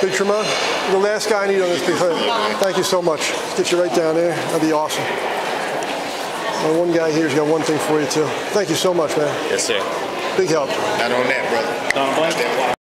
Big Tramon, the last guy I need on this big. Thank you so much. Get you right down there. That'd be awesome. My one guy here's got one thing for you too. Thank you so much, man. Yes, sir. Big help. Not on that, brother. Not on That